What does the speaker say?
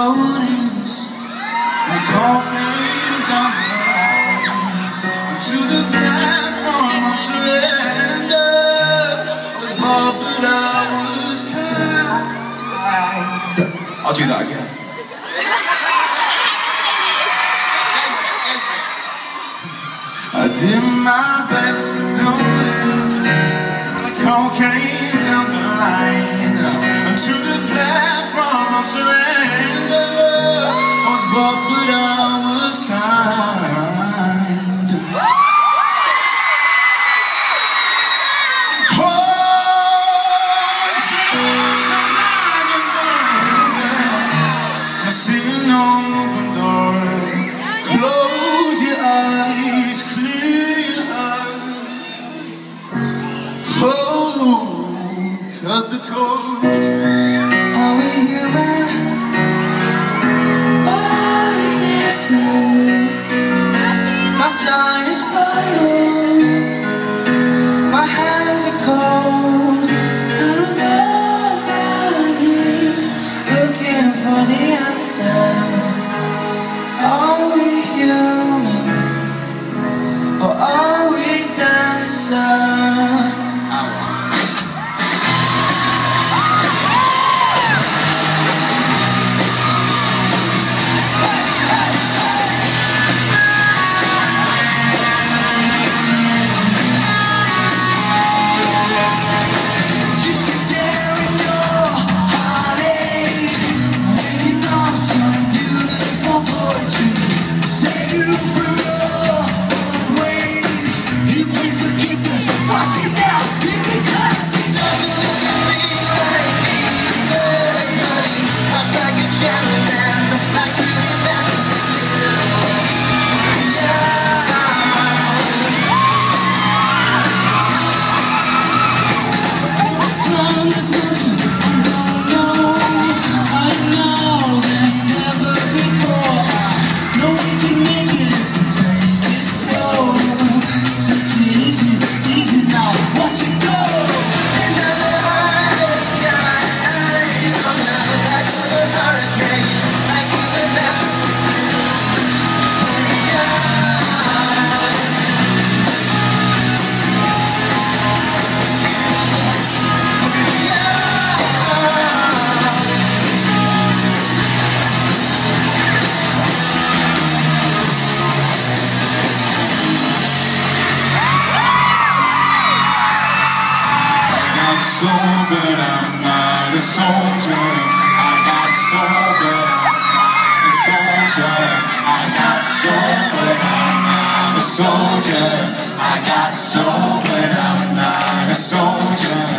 the call came down the line to the platform of surrender was Bob, but I was kind. I'll do that again. I did my best to notice the came down the line to the platform of surrender. Open door. Close the answer. Are we human? Or are we dancing? Soul, I'm not a soldier. I got soul, but I'm not a soldier. I got soul, but I'm not a soldier. I got soul, but I'm not a soldier.